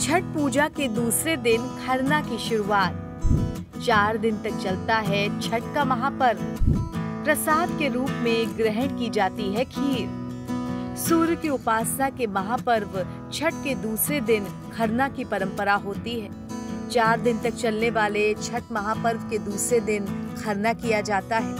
छठ पूजा के दूसरे दिन खरना की शुरुआत। चार दिन तक चलता है छठ का महापर्व। प्रसाद के रूप में ग्रहण की जाती है खीर। सूर्य की उपासना के महापर्व छठ के दूसरे दिन खरना की परंपरा होती है। चार दिन तक चलने वाले छठ महापर्व के दूसरे दिन खरना किया जाता है।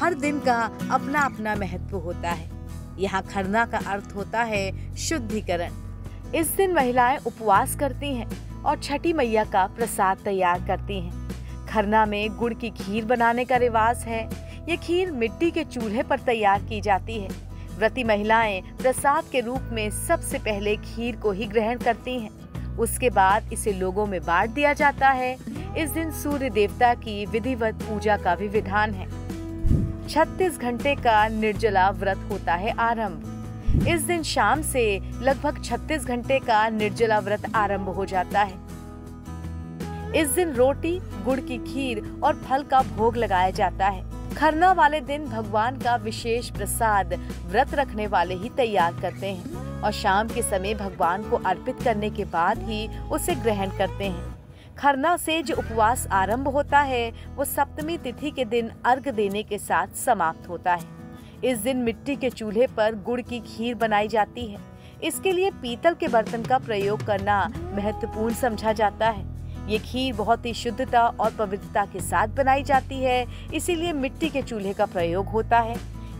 हर दिन का अपना अपना महत्व होता है। यहाँ खरना का अर्थ होता है शुद्धिकरण। इस दिन महिलाएँ उपवास करती हैं और छठी मैया का प्रसाद तैयार करती हैं। खरना में गुड़ की खीर बनाने का रिवाज है। ये खीर मिट्टी के चूल्हे पर तैयार की जाती है। व्रती महिलाएँ प्रसाद के रूप में सबसे पहले खीर को ही ग्रहण करती हैं। उसके बाद इसे लोगों में बांट दिया जाता है। इस दिन सूर्य देवता की विधिवत पूजा का भी विधान है। 36 घंटे का निर्जला व्रत होता है आरंभ। इस दिन शाम से लगभग 36 घंटे का निर्जला व्रत आरंभ हो जाता है। इस दिन रोटी, गुड़ की खीर और फल का भोग लगाया जाता है। खरना वाले दिन भगवान का विशेष प्रसाद व्रत रखने वाले ही तैयार करते हैं और शाम के समय भगवान को अर्पित करने के बाद ही उसे ग्रहण करते हैं। खरना से जो उपवास आरंभ होता है, वो सप्तमी तिथि के दिन अर्घ देने के साथ समाप्त होता है। इस दिन मिट्टी के चूल्हे पर गुड़ की खीर बनाई जाती है। इसके लिए पीतल के बर्तन का प्रयोग करना महत्वपूर्ण समझा जाता है। ये खीर बहुत ही शुद्धता और पवित्रता के साथ बनाई जाती है, इसीलिए मिट्टी के चूल्हे का प्रयोग होता है।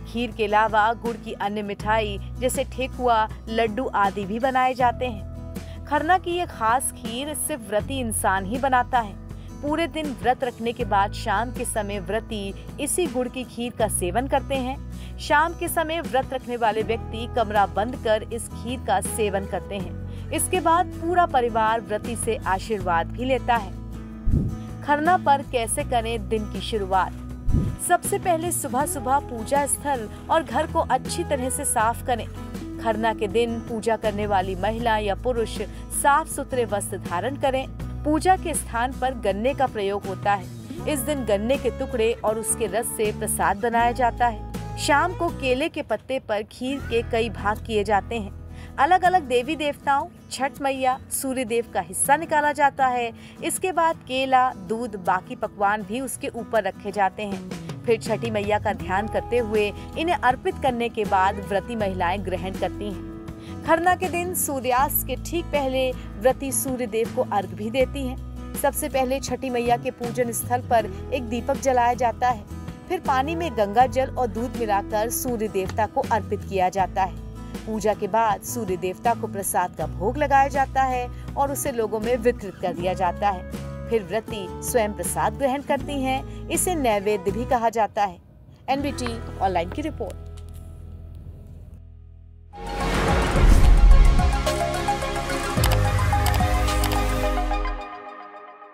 खीर के अलावा गुड़ की अन्य मिठाई, जैसे ठेकुआ, लड्डू आदि भी बनाए जाते हैं। खरना की ये खास खीर सिर्फ़ व्रती इंसान ही बनाता है। पूरे दिन व्रत रखने के बाद शाम के समय व्रती इसी गुड़ की खीर का सेवन करते हैं। शाम के समय व्रत रखने वाले व्यक्ति कमरा बंद कर इस खीर का सेवन करते हैं। इसके बाद पूरा परिवार व्रती से आशीर्वाद भी लेता है। खरना पर कैसे करें दिन की शुरुआत? सबसे पहले सुबह सुबह पूजा स्थल और घर को अच्छी तरह से साफ़ करें। खरना के दिन पूजा करने वाली महिला या पुरुष साफ़ सुथरे वस्त्र धारण करें। पूजा के स्थान पर गन्ने का प्रयोग होता है। इस दिन गन्ने के टुकड़े और उसके रस से प्रसाद बनाया जाता है। शाम को केले के पत्ते पर खीर के कई भाग किए जाते हैं। अलग अलग देवी देवताओं, छठ मैया, सूर्य देव का हिस्सा निकाला जाता है। इसके बाद केला, दूध, बाकी पकवान भी उसके ऊपर रखे जाते हैं। फिर छठी मैया का ध्यान करते हुए इन्हें अर्पित करने के बाद व्रती महिलाएँ ग्रहण करती हैं। खरना के दिन सूर्यास्त के ठीक पहले व्रती सूर्य देव को अर्घ भी देती हैं। सबसे पहले छठी मैया के पूजन स्थल पर एक दीपक जलाया जाता है। फिर पानी में गंगा जल और दूध मिलाकर सूर्य देवता को अर्पित किया जाता है। पूजा के बाद सूर्य देवता को प्रसाद का भोग लगाया जाता है और उसे लोगों में वितरित कर दिया जाता है। फिर व्रती स्वयं प्रसाद ग्रहण करती हैं। इसे नैवेद्य भी कहा जाता है। एनबीटी ऑनलाइन की रिपोर्ट।